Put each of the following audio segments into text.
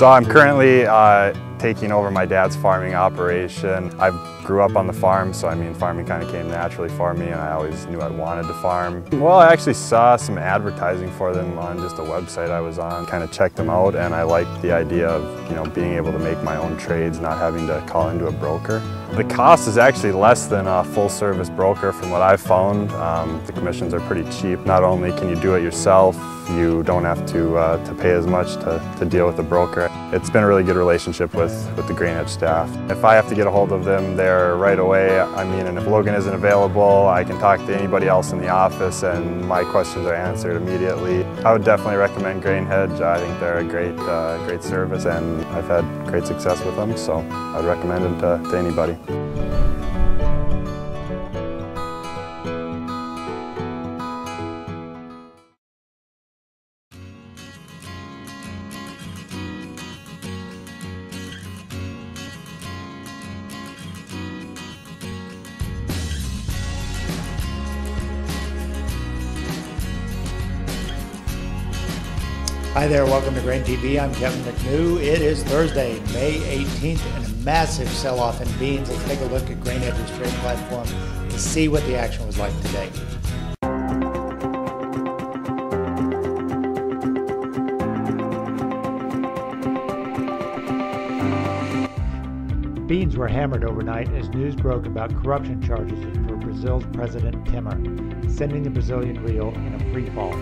So I'm currently uh, taking over my dad's farming operation. I grew up on the farm, so I mean farming kind of came naturally for me and I always knew I wanted to farm. Well, I actually saw some advertising for them on just a website I was on, kind of checked them out and I liked the idea of, you know, being able to make my own trades, not having to call into a broker. The cost is actually less than a full-service broker from what I've found. Um, the commissions are pretty cheap. Not only can you do it yourself, you don't have to, uh, to pay as much to, to deal with a broker. It's been a really good relationship with, with the Grain Hedge staff. If I have to get a hold of them there right away, I mean, and if Logan isn't available, I can talk to anybody else in the office and my questions are answered immediately. I would definitely recommend Grain Hedge. I think they're a great, uh, great service and I've had great success with them, so I'd recommend them to, to anybody. 嗯。Hi there, welcome to Grain TV. I'm Kevin McNew. It is Thursday, May 18th, and a massive sell off in beans. Let's take a look at Grain Hedge's trade platform to see what the action was like today. Beans were hammered overnight as news broke about corruption charges for Brazil's President Temer, sending the Brazilian real in a free fall.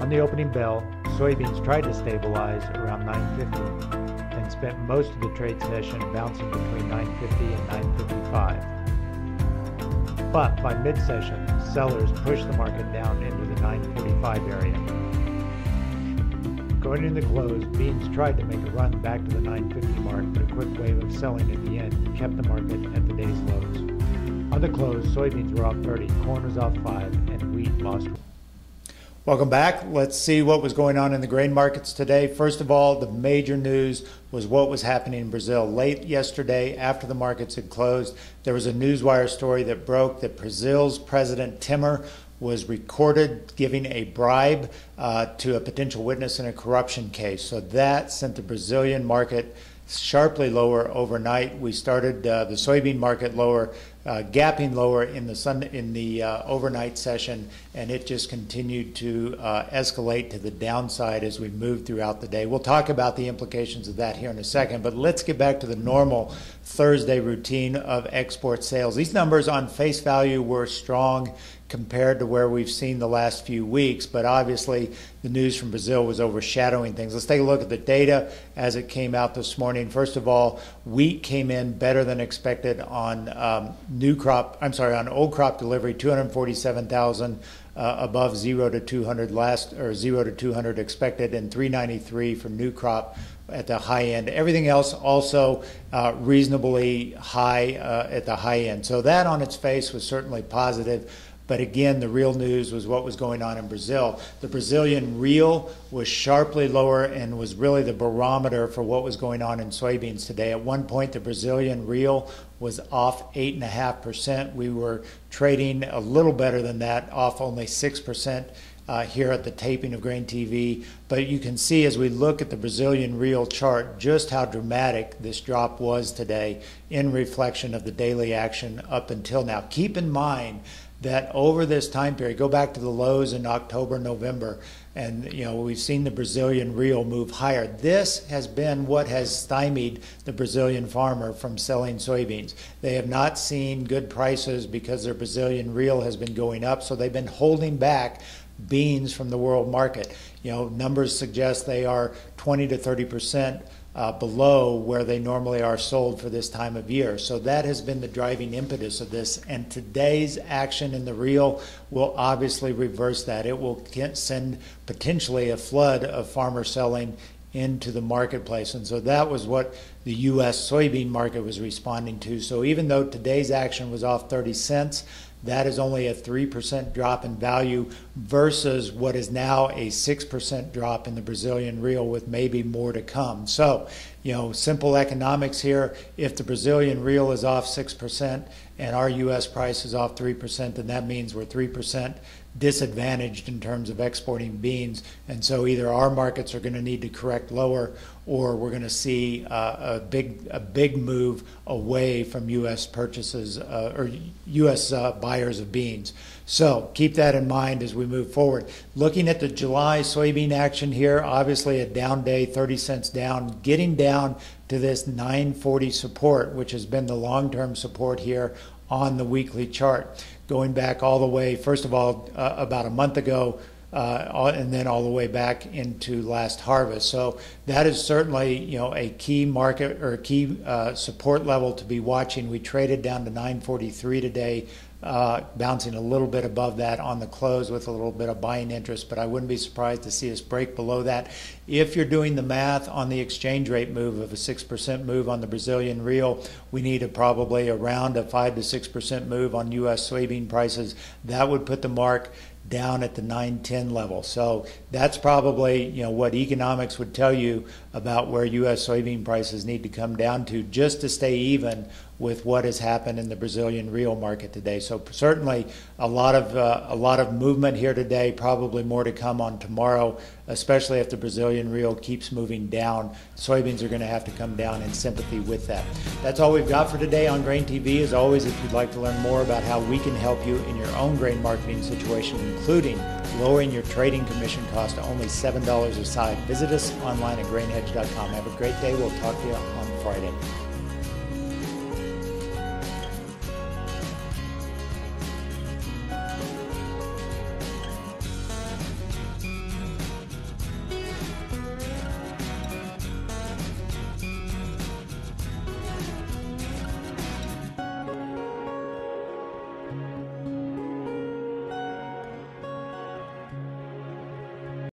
On the opening bell, soybeans tried to stabilize around 950 and spent most of the trade session bouncing between 950 and 955. But by mid-session, sellers pushed the market down into the 945 area. Going into the close, beans tried to make a run back to the 950 mark, but a quick wave of selling at the end kept the market at the day's lows. On the close, soybeans were off 30, corn was off 5, and wheat lost Welcome back. Let's see what was going on in the grain markets today. First of all, the major news was what was happening in Brazil. Late yesterday, after the markets had closed, there was a Newswire story that broke that Brazil's President Temer was recorded giving a bribe uh, to a potential witness in a corruption case. So that sent the Brazilian market sharply lower overnight. We started uh, the soybean market lower, uh, gapping lower in the sun in the uh, overnight session, and it just continued to uh, escalate to the downside as we moved throughout the day. We'll talk about the implications of that here in a second, but let's get back to the normal Thursday routine of export sales. These numbers on face value were strong compared to where we've seen the last few weeks, but obviously the news from Brazil was overshadowing things. Let's take a look at the data as it came out this morning. First of all, wheat came in better than expected on um, new crop, I'm sorry, on old crop delivery, 247,000 uh, above 0 to 200 last, or 0 to 200 expected, and 393 for new crop at the high end. Everything else also uh, reasonably high uh, at the high end. So that on its face was certainly positive. But again, the real news was what was going on in Brazil. The Brazilian real was sharply lower and was really the barometer for what was going on in soybeans today. At one point, the Brazilian real was off 8.5%. We were trading a little better than that, off only 6%. Uh, here at the taping of Grain TV. But you can see as we look at the Brazilian real chart just how dramatic this drop was today in reflection of the daily action up until now. Keep in mind that over this time period, go back to the lows in October, November, and you know we've seen the Brazilian real move higher. This has been what has stymied the Brazilian farmer from selling soybeans. They have not seen good prices because their Brazilian real has been going up, so they've been holding back beans from the world market. You know, numbers suggest they are 20 to 30 percent uh, below where they normally are sold for this time of year. So that has been the driving impetus of this. And today's action in the real will obviously reverse that. It will send potentially a flood of farmer selling into the marketplace. And so that was what the U.S. soybean market was responding to. So even though today's action was off 30 cents, that is only a 3% drop in value versus what is now a 6% drop in the Brazilian real with maybe more to come. So, you know, simple economics here. If the Brazilian real is off 6% and our U.S. price is off 3%, then that means we're 3% disadvantaged in terms of exporting beans. And so either our markets are going to need to correct lower or we're going to see uh, a big a big move away from U.S. purchases uh, or U.S. Uh, buyers of beans. So keep that in mind as we move forward. Looking at the July soybean action here, obviously a down day, 30 cents down, getting down to this 940 support, which has been the long-term support here on the weekly chart, going back all the way, first of all, uh, about a month ago, uh, and then all the way back into last harvest. So that is certainly, you know, a key market or a key uh, support level to be watching. We traded down to 943 today uh, bouncing a little bit above that on the close with a little bit of buying interest, but I wouldn't be surprised to see us break below that. If you're doing the math on the exchange rate move of a 6% move on the Brazilian real, we need a probably around a 5 to 6% move on U.S. soybean prices. That would put the mark down at the 910 level. So that's probably you know what economics would tell you about where U.S. soybean prices need to come down to just to stay even with what has happened in the Brazilian real market today. So certainly a lot of uh, a lot of movement here today. Probably more to come on tomorrow, especially if the Brazilian real keeps moving down. Soybeans are going to have to come down in sympathy with that. That's all we've got for today on Grain TV. As always, if you'd like to learn more about how we can help you in your own grain marketing situation, including lowering your trading commission cost to only $7 a side, visit us online at grainhedge.com. Have a great day. We'll talk to you on Friday.